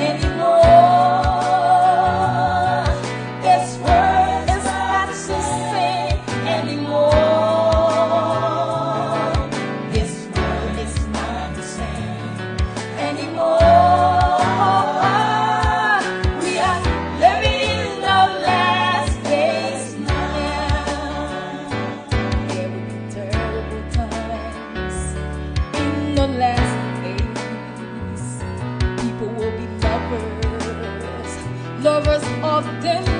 and Then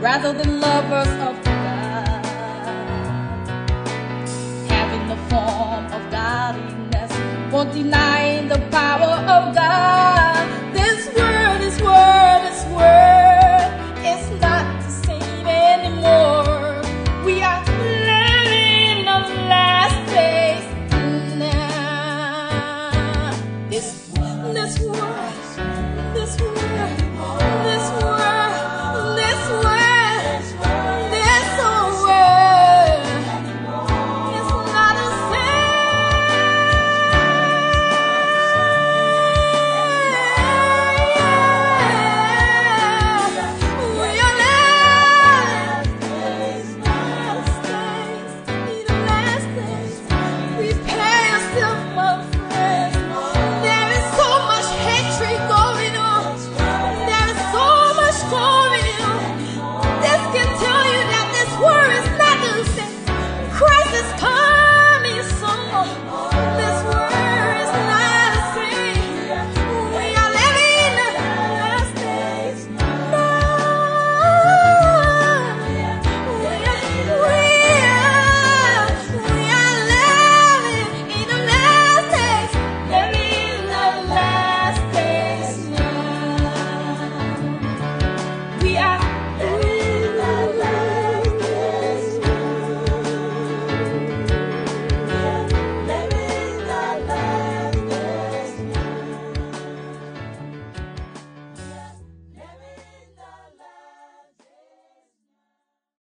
rather than lovers of the God. Having the form of godliness won't deny the power of God. This world this word, not the same anymore. We are living the last days now. This.